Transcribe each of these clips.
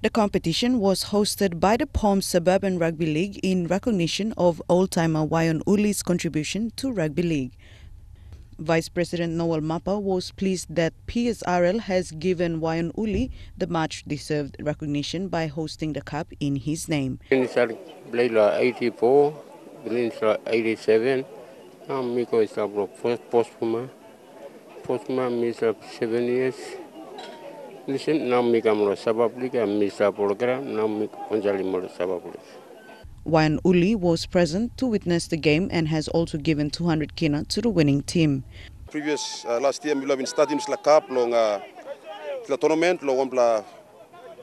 The competition was hosted by the Pom Suburban Rugby League in recognition of old-timer Waion Uli's contribution to rugby league. Vice President Noel Mappa was pleased that PSRL has given Wyon Uli the much-deserved recognition by hosting the cup in his name. Played like 84, Greens like 87. Now Miko is like. Postuma means seven years. Listen, now Mika mula sabablik, and Misa program, now Mika onjali mula Uli was present to witness the game and has also given 200 kina to the winning team. Previous uh, last year, we have been starting the cup long uh, the tournament long one pla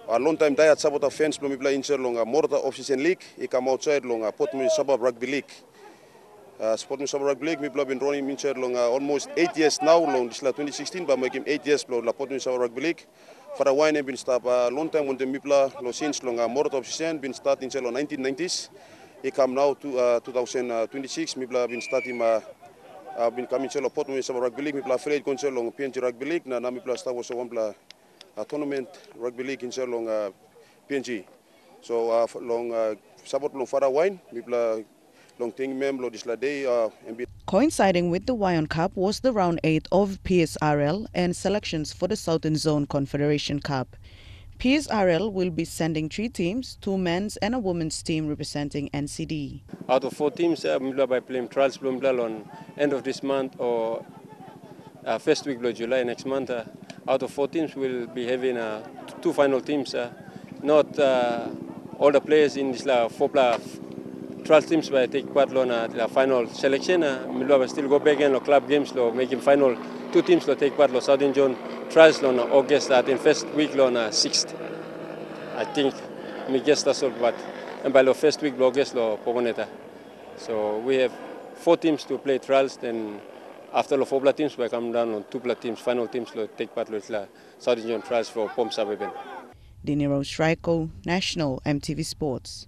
a long time day at Sabota fans long we play in long a Morata off-season league. He come outside long a Portmore Suburb Rugby League. Uh, Sporting Suburb Rugby League, we have been running in long uh, almost eight years now long. This is 2016, but making eight years long la Portmore Suburb Rugby League. For a while, been start a long time when the Mipla lo since long a Morta off-season been starting in 1990s. He come now to uh, 2026. Mipla been starting uh, uh, been coming to Port Louis Rugby League. Mipla afraid kon long PNG Rugby League. Na na mipla start was one a tournament rugby league in long uh, PNG. So uh, long uh, support long fara wine. Mipla long mem lo disla uh, MB Coinciding with the Waion Cup was the round 8 of PSRL and selections for the Southern Zone Confederation Cup. PSRL will be sending three teams, two men's and a women's team representing NCD. Out of four teams, uh, by playing trials on end of this month or uh, first week of July next month. Uh, out of four teams, we'll be having uh, two final teams. Uh, not uh, all the players in this uh, four player trials teams will take part in uh, the final selection. Uh, will still go back in the club games, lo, making final two teams will take part in Southern Zone trials on August at in first week on 6th. I think me guess that's all but and by the first week August lo Pogoneta. So we have four teams to play trials then after the four blood teams we come down on two blood teams, final teams to take part in the Southern Zone trials for Pom Suburban. Dinero Strico, National EMTV Sports.